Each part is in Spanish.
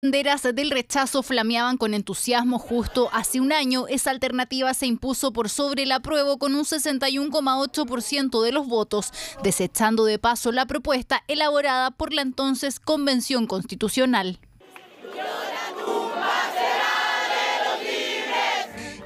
banderas del rechazo flameaban con entusiasmo justo hace un año. Esa alternativa se impuso por sobre el apruebo con un 61,8% de los votos, desechando de paso la propuesta elaborada por la entonces Convención Constitucional.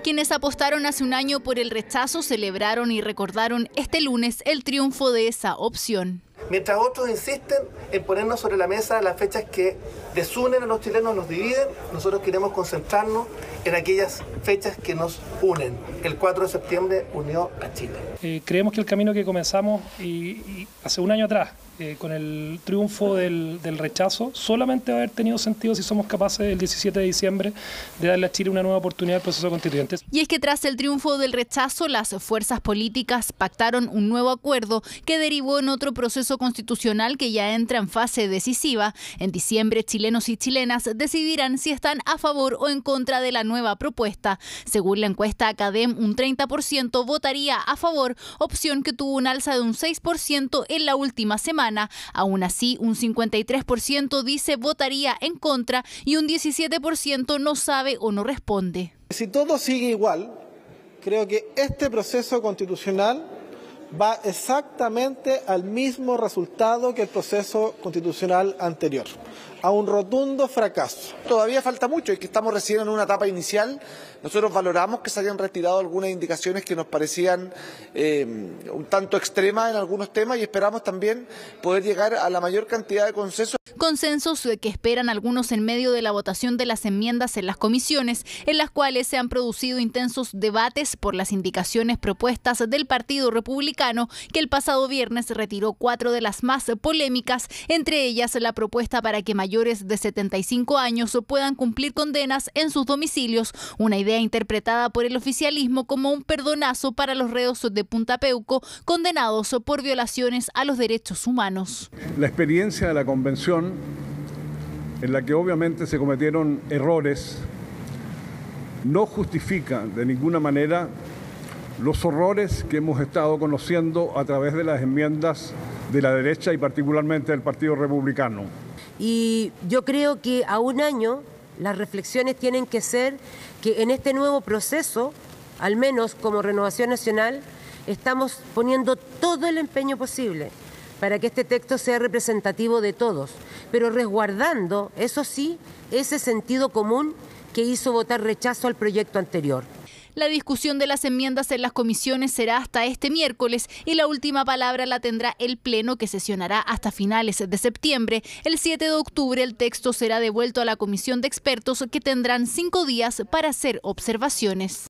Quienes apostaron hace un año por el rechazo celebraron y recordaron este lunes el triunfo de esa opción. Mientras otros insisten en ponernos sobre la mesa las fechas que desunen a los chilenos, los dividen, nosotros queremos concentrarnos en aquellas fechas que nos unen. El 4 de septiembre unió a Chile. Eh, creemos que el camino que comenzamos y hace un año atrás, eh, con el triunfo del, rechazo, solamente va a haber tenido sentido si somos capaces el 17 de diciembre de darle a Chile una nueva oportunidad al proceso constituyente. Y es que tras el triunfo del rechazo, las fuerzas políticas pactaron un nuevo acuerdo que derivó en otro proceso constitucional que ya entra en fase decisiva. En diciembre, chilenos y chilenas decidirán si están a favor o en contra de la nueva propuesta. Según la encuesta Academ, un 30% votaría a favor, opción que tuvo un alza de un 6% en la última semana Aún así, un 53% dice votaría en contra y un 17% no sabe o no responde. Si todo sigue igual, creo que este proceso constitucional va exactamente al mismo resultado que el proceso constitucional anterior, a un rotundo fracaso. Todavía falta mucho y que estamos recién en una etapa inicial. Nosotros valoramos que se hayan retirado algunas indicaciones que nos parecían eh, un tanto extremas en algunos temas y esperamos también poder llegar a la mayor cantidad de consensos. Consensos que esperan algunos en medio de la votación de las enmiendas en las comisiones, en las cuales se han producido intensos debates por las indicaciones propuestas del Partido Republicano, que el pasado viernes retiró cuatro de las más polémicas, entre ellas la propuesta para que mayores de 75 años puedan cumplir condenas en sus domicilios, una idea interpretada por el oficialismo como un perdonazo para los reos de Punta Peuco condenados por violaciones a los derechos humanos. La experiencia de la convención en la que obviamente se cometieron errores, no justifica de ninguna manera los horrores que hemos estado conociendo a través de las enmiendas de la derecha y particularmente del Partido Republicano. Y yo creo que a un año las reflexiones tienen que ser que en este nuevo proceso, al menos como Renovación Nacional, estamos poniendo todo el empeño posible para que este texto sea representativo de todos, pero resguardando, eso sí, ese sentido común que hizo votar rechazo al proyecto anterior. La discusión de las enmiendas en las comisiones será hasta este miércoles y la última palabra la tendrá el Pleno que sesionará hasta finales de septiembre. El 7 de octubre el texto será devuelto a la comisión de expertos que tendrán cinco días para hacer observaciones.